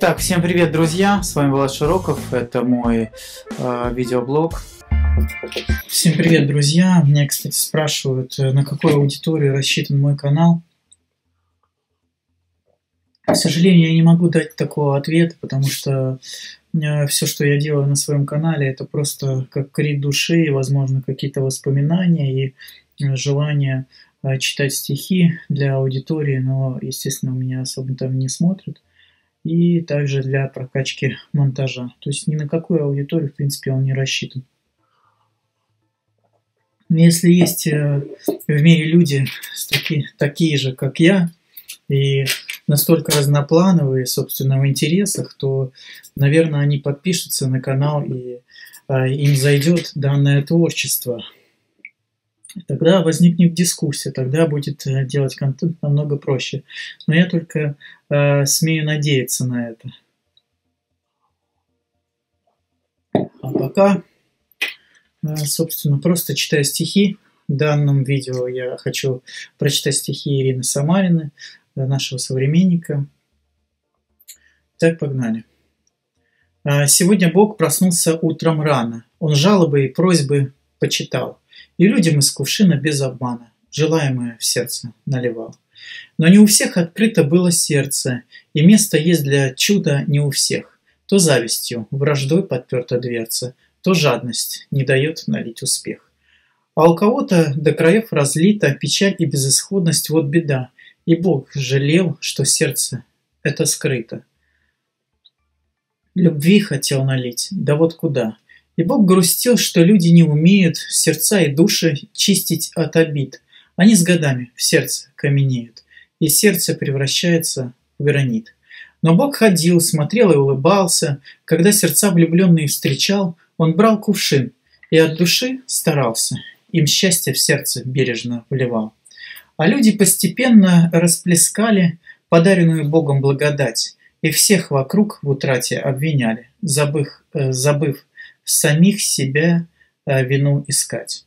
Так, всем привет, друзья! С вами Влад Широков, это мой э, видеоблог. Всем привет, друзья! Меня, кстати, спрашивают, э, на какую аудиторию рассчитан мой канал. К сожалению, я не могу дать такого ответа, потому что э, все, что я делаю на своем канале, это просто как крик души, возможно, какие-то воспоминания и э, желание э, читать стихи для аудитории, но, естественно, у меня особо там не смотрят и также для прокачки монтажа. То есть ни на какую аудиторию, в принципе, он не рассчитан. Если есть э, в мире люди таки, такие же, как я, и настолько разноплановые, собственно, в интересах, то, наверное, они подпишутся на канал и э, им зайдет данное творчество тогда возникнет дискуссия, тогда будет э, делать контент намного проще. Но я только э, смею надеяться на это. А пока, э, собственно, просто читаю стихи. В данном видео я хочу прочитать стихи Ирины Самарины, э, нашего современника. Так, погнали. «А, сегодня Бог проснулся утром рано. Он жалобы и просьбы почитал – и людям из кувшина без обмана, желаемое в сердце наливал. Но не у всех открыто было сердце, и место есть для чуда не у всех. То завистью, враждой подперта дверца, то жадность не дает налить успех. А у кого-то до краев разлита печаль и безысходность, вот беда. И Бог жалел, что сердце это скрыто. Любви хотел налить, да вот куда – и Бог грустил, что люди не умеют сердца и души чистить от обид. Они с годами в сердце каменеют, и сердце превращается в гранит. Но Бог ходил, смотрел и улыбался. Когда сердца влюбленные встречал, он брал кувшин и от души старался. Им счастье в сердце бережно вливал. А люди постепенно расплескали подаренную Богом благодать, и всех вокруг в утрате обвиняли, забыв, э, забыв самих себя э, вину искать.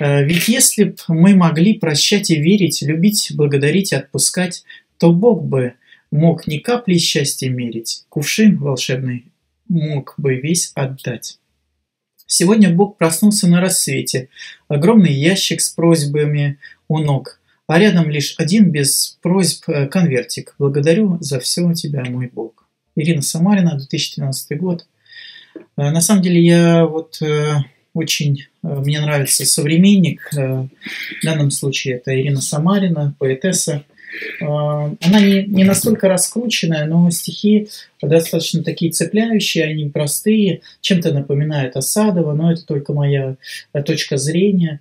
Э, ведь если бы мы могли прощать и верить, любить, благодарить и отпускать, то Бог бы мог ни капли счастья мерить, кувшин волшебный мог бы весь отдать. Сегодня Бог проснулся на рассвете, огромный ящик с просьбами у ног, а рядом лишь один без просьб э, конвертик. Благодарю за все тебя, мой Бог. Ирина Самарина, 2013 год, на самом деле я вот э, очень, э, мне нравится современник, в данном случае это Ирина Самарина, поэтесса. Она не, не настолько раскрученная, но стихи достаточно такие цепляющие, они простые, чем-то напоминают Осадова, но это только моя точка зрения.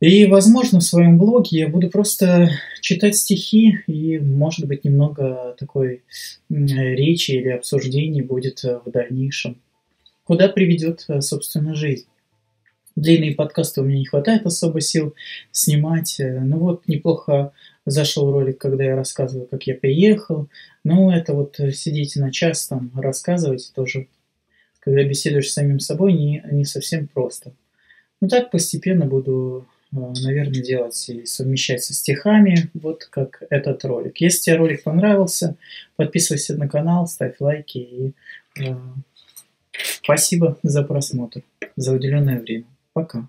И, возможно, в своем блоге я буду просто читать стихи, и, может быть, немного такой речи или обсуждений будет в дальнейшем куда приведет, э, собственно, жизнь. Длинные подкасты у меня не хватает особо сил снимать. Э, ну вот, неплохо зашел ролик, когда я рассказываю, как я приехал. Но это вот э, сидеть на час там рассказывать тоже, когда беседуешь с самим собой, не, не совсем просто. Ну так постепенно буду, наверное, делать и совмещать со стихами, вот как этот ролик. Если тебе ролик понравился, подписывайся на канал, ставь лайки и Спасибо за просмотр, за уделенное время. Пока.